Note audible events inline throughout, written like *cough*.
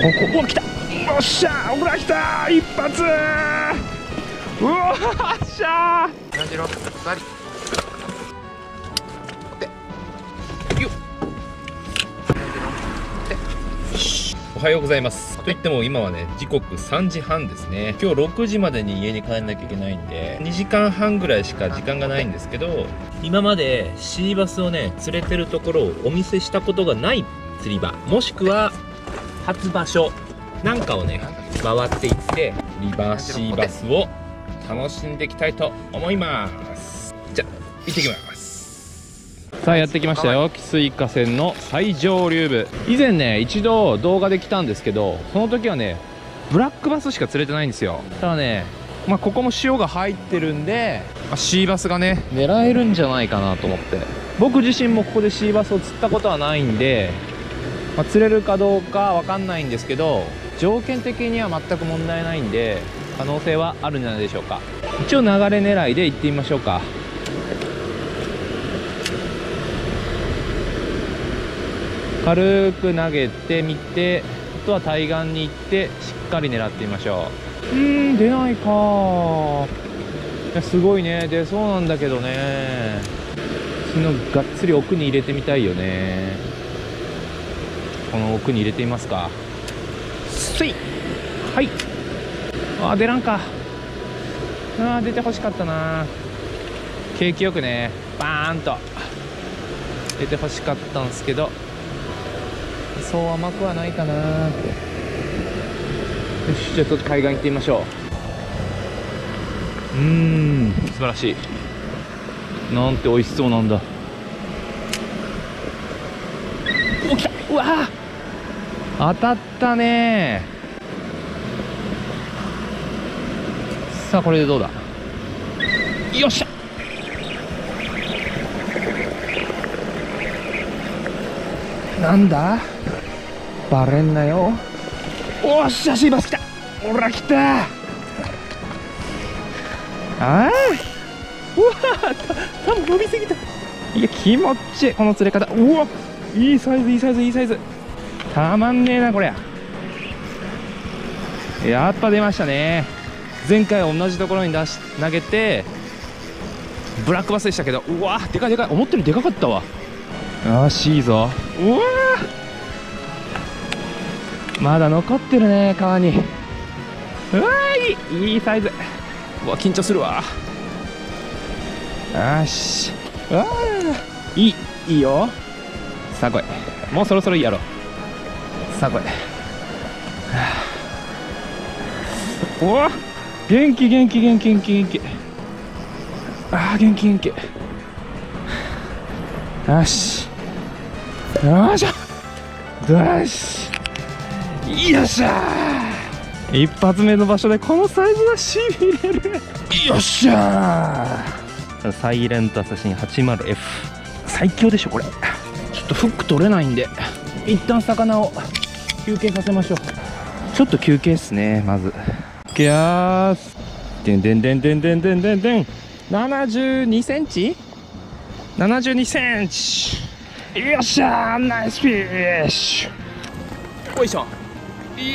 こお来た。よっしゃほら来た。一発。うわっしゃ。感じろバリおはようございます。といっても今はね時刻3時半ですね。今日6時までに家に帰んなきゃいけないんで2時間半ぐらいしか時間がないんですけど今までシーバスをね連れてるところをお見せしたことがない釣り場もしくは初場所。なんかをね回っていってリバーシーバスを楽しんでいきたいと思います。じゃあ行ってきます。さあやってきましたよ。汽水河川の最上流部。以前ね一度動画で来たんですけどその時はねブラックバスしか釣れてないんですよ。ただねまあ、ここも潮が入ってるんで、まあ、シーバスがね狙えるんじゃないかなと思って。僕自身もここでシーバスを釣ったことはないんで、まあ、釣れるかどうかわかんないんですけど条件的には全く問題ないんで可能性はあるんじゃないでしょうか。一応流れ狙いで行ってみましょうか。軽く投げてみてあとは対岸に行ってしっかり狙ってみましょう。うーん出ないか。いやすごいね。出そうなんだけどね。昨日がっつり奥に入れてみたいよねこの奥に入れてみますか？スイ。はい。あー出らんか。あー出てほしかったな。景気よくね。バーンと。出てほしかったんですけど。そう甘くはないかな。よしじゃあちょっと海岸行ってみましょう。うーん素晴らしい。なんて美味しそうなんだお来たうわー当たったね。さあこれでどうだ？よっしゃ。なんだ？バレんなよ。おっしゃシーバス来た。ほら来た。ああ。うわた多分伸びすぎた。いや気持ちいい。この釣れ方。うわいいサイズいいサイズいいサイズ。たまんねえなこりゃ。やっぱ出ましたね。前回同じところに出し投げてブラックバスでしたけどうわでかいでかい。思ったよりでかかったわ。よしいいぞ。うわまだ残ってるね川に。うわいいいいサイズ。うわ緊張するわ。よし。うわいいいいよ。さあ来い。もうそろそろいいやろ。さあ来いうわ元気元気元気元気元気。ああ元気元気。よし。よいしょ。よし。よっしゃ一発目の場所でこのサイズはしびれる。よっしゃサイレントアサシン 80F 最強でしょこれ。ちょっとフック取れないんで。一旦魚を休憩させましょう。ちょっと休憩っすねまず。いきやーす。でんでんでんでんでんでんでんでん。72センチ？72センチ。よっしゃーナイスフィッシュ。よいしょ。よ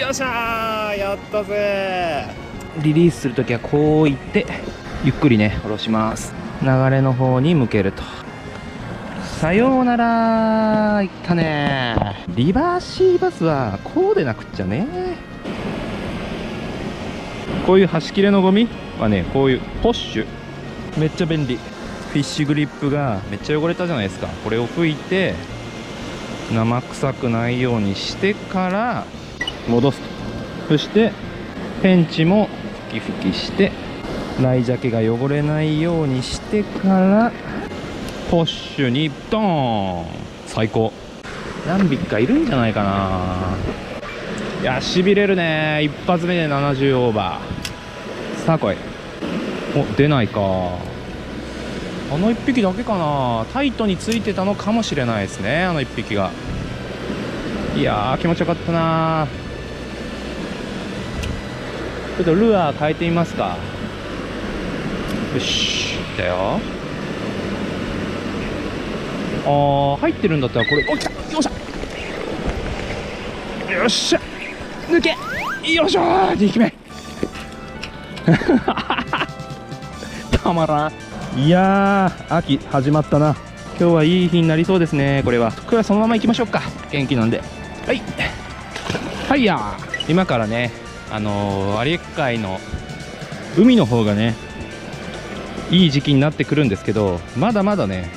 っしゃーやったぜ。リリースするときはこういってゆっくりね下ろします。流れの方に向けるとさようなら。いったね。リバーシーバスはこうでなくっちゃね。こういう端切れのゴミはねこういうポッシュ。めっちゃ便利。フィッシュグリップがめっちゃ汚れたじゃないですか。これを拭いて生臭くないようにしてから戻すと。そしてペンチも拭き拭きしてライジャケが汚れないようにしてからポッシュにドーン。最高。何匹かいるんじゃないかな。いやしびれるね。一発目で70オーバー。さあ来い。お出ないか。あの1匹だけかな。タイトについてたのかもしれないですねあの1匹が。いや気持ちよかったな。ちょっとルアー変えてみますか。よし。来たよ。あー入ってるんだったらこれお来たよっしゃ。よっしゃ。抜け。よいしょー。2匹目。*laughs* たまらん。いやー秋始まったな。今日はいい日になりそうですね。これは。これはそのまま行きましょうか。元気なんで。はい。はいやー。今からねあのー、有明海の海の方がねいい時期になってくるんですけどまだまだね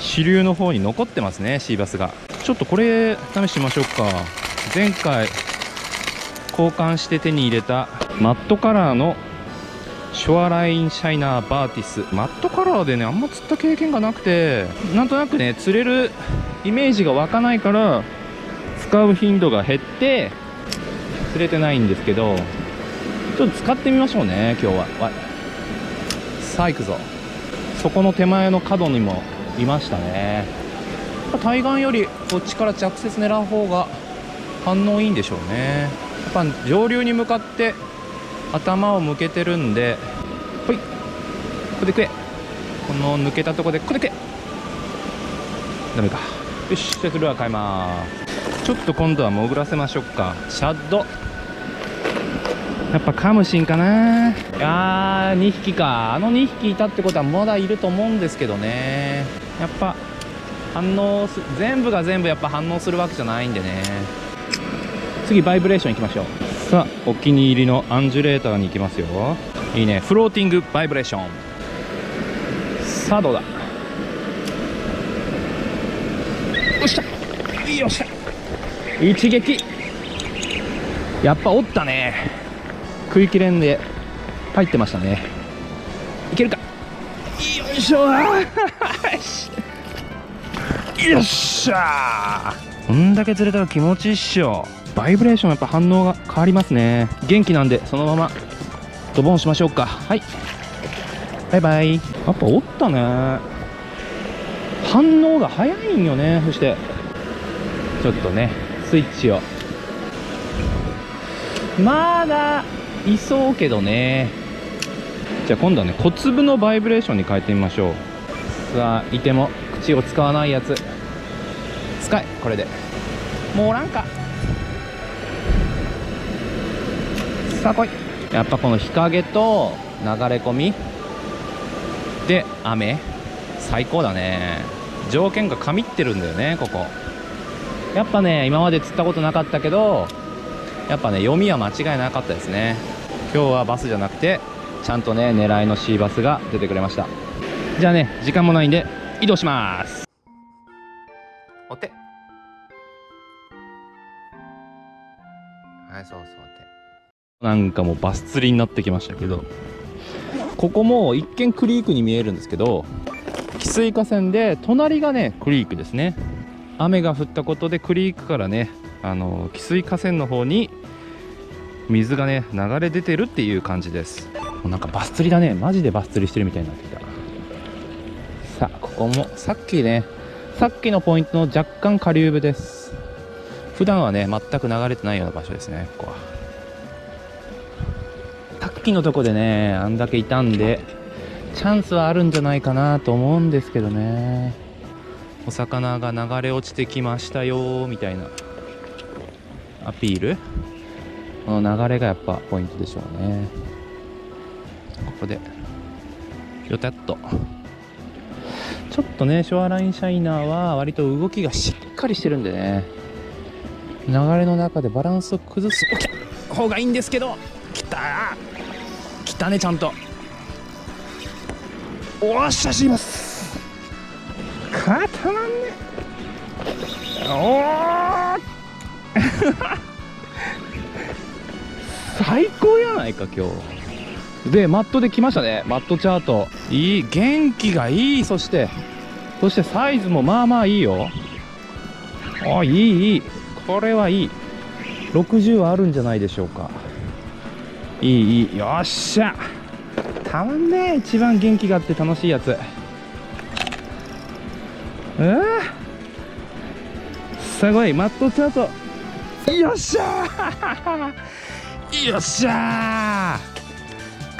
支流の方に残ってますねシーバスが。ちょっとこれ試しましょうか。前回交換して手に入れたマットカラーのショアラインシャイナーバーティス。マットカラーでねあんま釣った経験がなくてなんとなくね釣れるイメージが湧かないから使う頻度が減って釣れてないんですけどちょっと使ってみましょうね今日は。さあ行くぞ。そこの手前の角にもいましたね。対岸よりこっちから直接狙う方が反応いいんでしょうね。やっぱ上流に向かって頭を向けてるんで。ほい。ここで食え。この抜けたとこで。ここで食え。ダメか。よし。じゃあそれは変えます。ちょっと今度は潜らせましょうか。シャッド。やっぱカムシンかな。いやー2匹か。あの2匹いたってことはまだいると思うんですけどね。やっぱ反応す全部が全部やっぱ反応するわけじゃないんでね。次バイブレーションいきましょう。さあお気に入りのアンジュレーターに行きますよ。いいね。フローティングバイブレーションさあどうだ？よっしゃ。よっしゃ。一撃。やっぱおったね。食い切れんで入ってましたね。いけるか？しょよっしゃ。こんだけ釣れたら気持ちいいっしょ。バイブレーションやっぱ反応が変わりますね。元気なんでそのままドボンしましょうか。はい。バイバイ。やっぱおったね。反応が早いんよねそして。ちょっとねスイッチを。まだいそうけどね。じゃあ今度はね小粒のバイブレーションに変えてみましょう。さあいても口を使わないやつ。使えこれで。もうおらんか。さあ来い。やっぱこの日陰と流れ込み。で雨。最高だね。条件が神ってるんだよねここ。やっぱね今まで釣ったことなかったけどやっぱね読みは間違いなかったですね。今日はバスじゃなくてちゃんとね狙いのシーバスが出てくれました。じゃあね時間もないんで移動します。お手。はいそうそうなんかもうバス釣りになってきましたけどここも一見クリークに見えるんですけど汽水河川で隣がねクリークですね。雨が降ったことでクリークからねあの汽水河川の方に水がね流れ出てるっていう感じですもうなんかバス釣りだね。マジでバス釣りしてるみたいになってきた。さあここもさっきねさっきのポイントの若干下流部です。普段はね全く流れてないような場所ですねここは。さっきのとこでねあんだけいたんでチャンスはあるんじゃないかなと思うんですけどね。お魚が流れ落ちてきましたよみたいなアピール。この流れがやっぱポイントでしょうね。ここでよたっと。ちょっとねショアラインシャイナーは割と動きがしっかりしてるんでね。流れの中でバランスを崩す。方がいいんですけど。きた。来たねちゃんと。おっしゃします。固まんね。おー。*laughs* 最高やないか今日。でマットで来ましたね。マットチャート。いい元気がいい。そしてそしてサイズもまあまあいいよ。あいいいい。これはいい。60はあるんじゃないでしょうか。いいいい。よっしゃ。たまんねえ一番元気があって楽しいやつ。うわすごい。マットチャート。よっしゃ *laughs* よっしゃ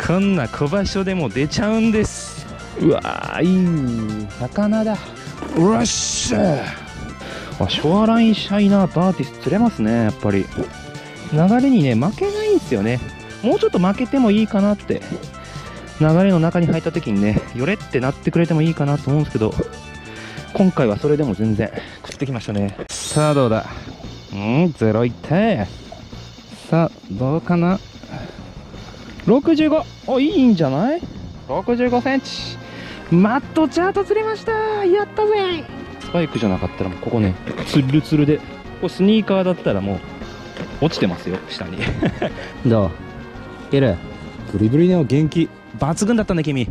こんな小場所でも出ちゃうんです。うわーいい魚だ。よっしゃー。あショアラインシャイナーバーティス釣れますねやっぱり。流れにね負けないんですよね。もうちょっと負けてもいいかなって。流れの中に入った時にねよれってなってくれてもいいかなと思うんですけど。今回はそれでも全然。食ってきましたね。さあどうだ？うんゼロいって。さあどうかな？65おいいんじゃない？65センチ。マットチャート釣れました。やったぜ。スパイクじゃなかったらもうここねツルツルで。これスニーカーだったらもう落ちてますよ下に。*laughs* どう？いける？ブリブリの元気。抜群だったね君。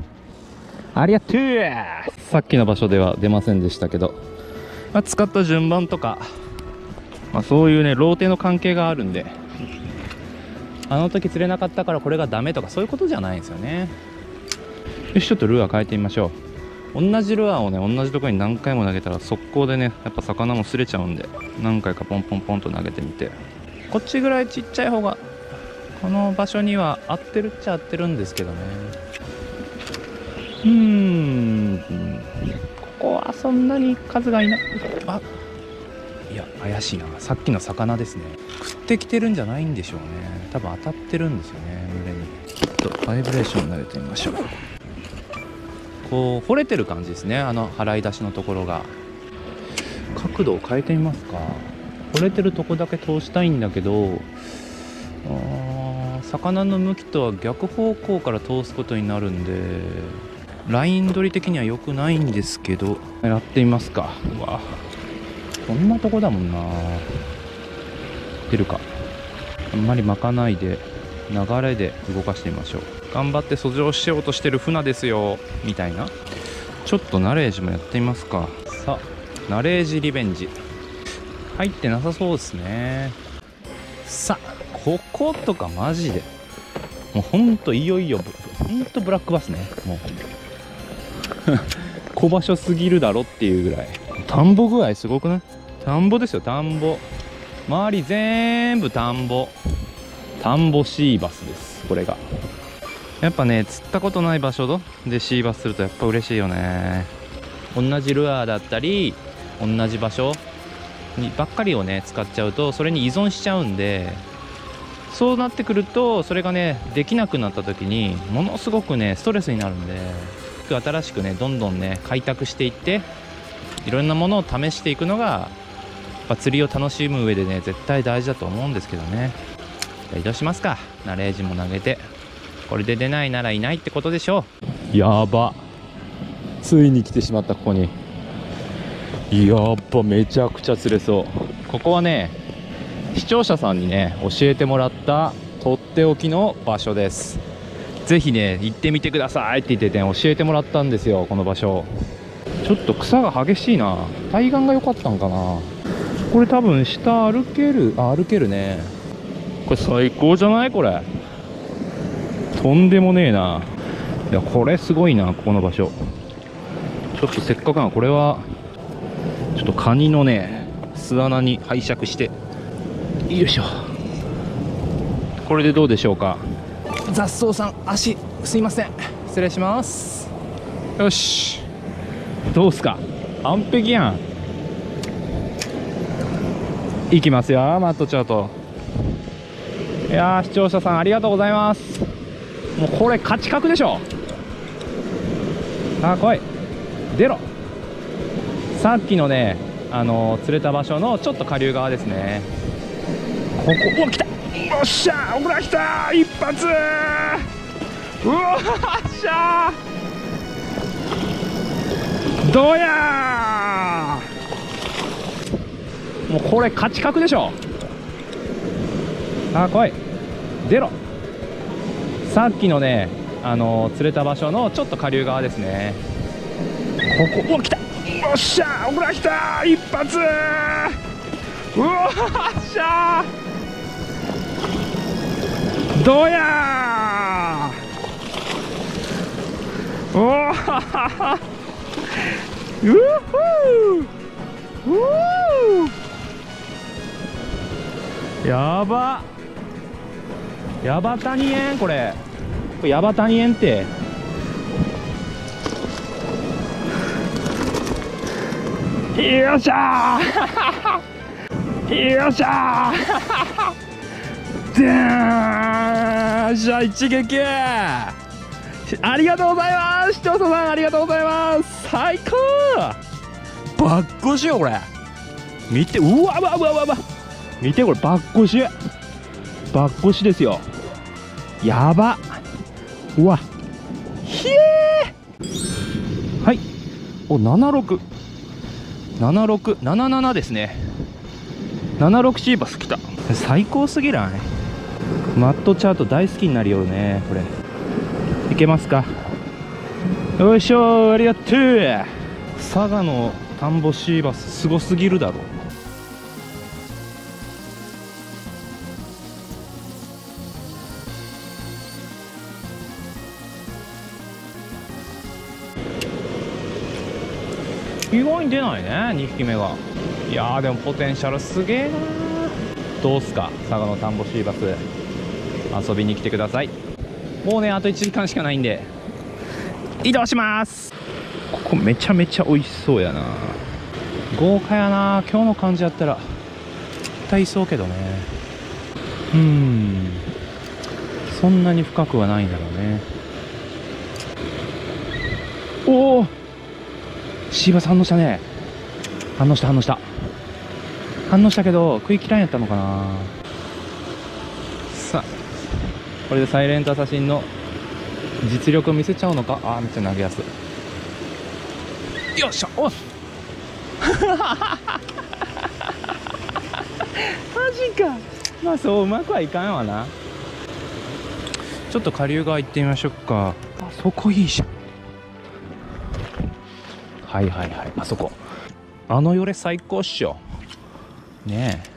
ありがとう。さっきの場所では出ませんでしたけど、まあ、使った順番とか、まあ、そういうねローテの関係があるんであの時釣れなかったからこれがダメとかそういうことじゃないんですよね。よしちょっとルアー変えてみましょう。同じルアーをね同じところに何回も投げたら速攻でねやっぱ魚も擦れちゃうんで何回かポンポンポンと投げてみて。こっちぐらいちっちゃい方がこの場所には合ってるっちゃ合ってるんですけどね。うん。ここはそんなに数がいない。あや怪しいな。さっきの魚ですね。食ってきてるんじゃないんでしょうね。多分当たってるんですよね。群れに。ちょっとバイブレーション投げてみましょう。こう掘れてる感じですね。あの払い出しのところが。角度を変えてみますか。掘れてるとこだけ通したいんだけど魚の向きとは逆方向から通すことになるんでライン取り的には良くないんですけど。やってみますか。うわ。こんなとこだもんな。出るか。あんまり巻かないで流れで動かしてみましょう。頑張って遡上しようとしてる船ですよ。みたいな。ちょっとナレージもやってみますか。さあナレージリベンジ。入ってなさそうですね。さあこことかマジで。もうほんといよいよほんとブラックバスね。もう。*laughs* 小場所すぎるだろっていうぐらい。田んぼ具合すごくない？田んぼですよ田んぼ。周り全部田んぼ。田んぼシーバスですこれが。やっぱね釣ったことない場所でシーバスするとやっぱ嬉しいよね。同じルアーだったり同じ場所にばっかりをね使っちゃうとそれに依存しちゃうんでそうなってくるとそれがねできなくなった時にものすごくねストレスになるんで新しくねどんどんね開拓していっていろんなものを試していくのがや釣りを楽しむ上でね絶対大事だと思うんですけどね。じゃ移動しますか。ナレージも投げて。これで出ないならいないってことでしょう。やば。ついに来てしまったここに。やっぱめちゃくちゃ釣れそう。ここはね視聴者さんにね教えてもらったとっておきの場所です。ぜひね行ってみてくださいって言ってね教えてもらったんですよこの場所。ちょっと草が激しいな。対岸が良かったんかな。これ多分下歩けるあ歩けるね。これ最高じゃない？これ。とんでもねえな。いやこれすごいなここの場所。ちょっとせっかくなのこれはちょっとカニのね巣穴に拝借して。よいしょ。これでどうでしょうか？雑草さん足すいません。失礼します。よしどうすか？完璧やん。いきますよマットチャート。いやー視聴者さんありがとうございます。もうこれ勝ち確でしょ。さあ来い。出ろ。さっきのねあの釣れた場所のちょっと下流側ですね。ここお来た。よっしゃーオクラ来た一発。うわっしゃー。どうやー。もうこれ勝ち確でしょ。さあ来い。出ろ。さっきのねあの釣れた場所のちょっと下流側ですね。ここお来た。よっしゃー。オクラ来た。一発。うわっしゃー。どうやー。おおうふうー。やば。ヤバタニエンこれ。これヤバタニエンって。よっしゃー。よっしゃでー *laughs* んじゃあ一撃ありがとうございます。視聴者さんありがとうございます。最高。バッコシよこれ。見てうわうわうわうわうわ。見てこれバッコシ。バッコシですよ。やば。うわ。ひえー。はい。お76 7677ですね。76シーバス来た。最高すぎない？マットチャート大好きになるよねこれいけますか。よいしょありがとう。佐賀の田んぼシーバスすごすぎるだろ。意外に出ないね2匹目が。いやーでもポテンシャルすげえなどうすか佐賀の田んぼシーバス。遊びに来てくださいもうねあと1時間しかないんで移動します。ここめちゃめちゃ美味しそうやな。豪華やな。今日の感じやったら絶対いそうけどね。うん。そんなに深くはないんだろうね。おおシーバス反応したね。反応した反応した。反応したけど食い切らんやったのかな。これでサイレントアサシンの実力を見せちゃうのか？あーめっちゃ投げやすい。よっしゃおっ。*laughs* マジか。まあそううまくはいかんわな。ちょっと下流側行ってみましょうか。あそこいいじゃん。はいはいはいあそこ。あのよれ最高っしょ。ねえ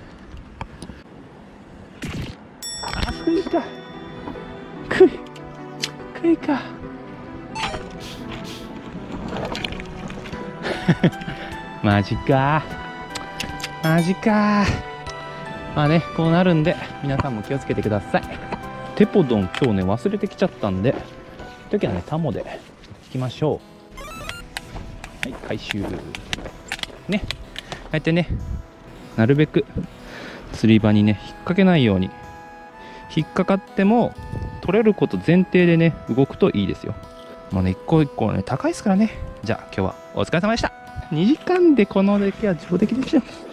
いか。*laughs* マジか。マジか。まあねこうなるんで皆さんも気をつけてください。テポドン今日ね忘れてきちゃったんで時はねタモで引きましょう。はい回収。ね。こうやってねなるべく釣り場にね引っ掛けないように。引っかかっても取れること前提でね動くといいですよ。もうね一個一個ね高いですからね。じゃあ今日はお疲れ様でした。2時間でこの出来は上出来でした